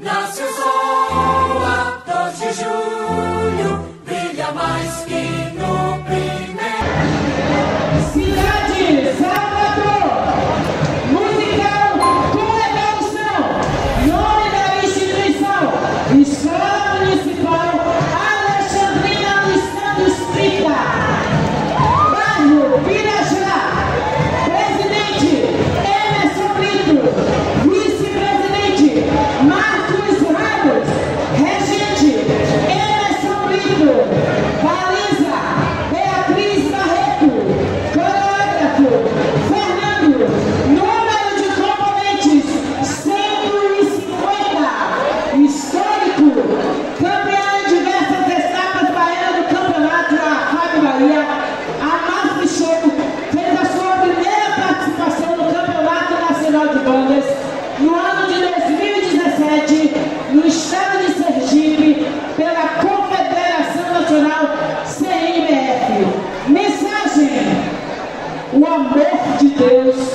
Nasce o sol a 2 de julho. O amor de Deus